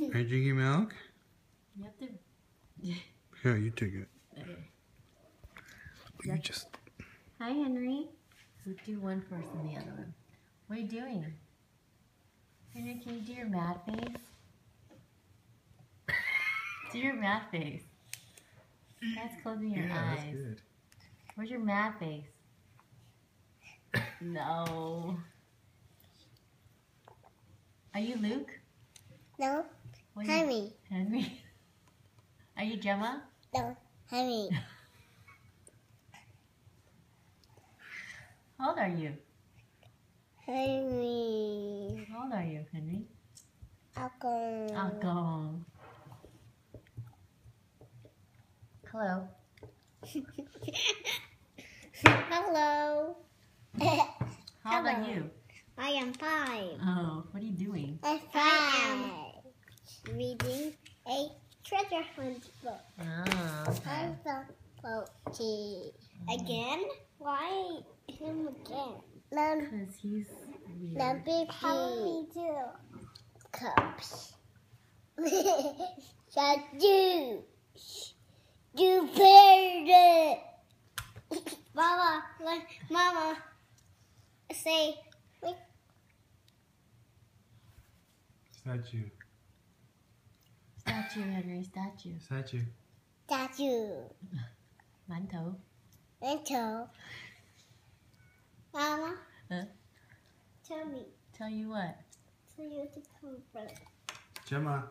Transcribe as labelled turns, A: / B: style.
A: Are you drinking milk?
B: You have to.
A: Here, you take it.
B: Okay.
A: You just.
B: Hi, Henry. We do one first and the other one. What are you doing? Henry, can you do your mad face? do your mad face. That's closing your
A: Yeah, that's
B: eyes.
A: good.
B: Where's your mad face? no. Are you Luke?
C: No,
B: What are you-
C: Henry.
B: Henry. Are you Jemma?
C: No, Henry.
B: How old are you?
C: Henry.
B: How old are you, Henry?
C: Uncle.
B: Uncle. Hello.
C: Hello.
B: How old are you?
C: I am five.
B: Oh, what are you doing?
C: I am reading a treasure hunt book.
B: Oh, okay.
C: So okay. Mm. Again? Why him again?
B: Because he's weird.
C: big How do? Cups. Shall do. Do better. Mama, let Mama say
A: Statue.
B: Statue, Henry, statue.
A: Statue.
C: statue.
B: Manto.
C: Little. Mama.
B: Huh?
C: Tell me.
B: Tell you what?
C: Tell you to come first.
A: Jemma.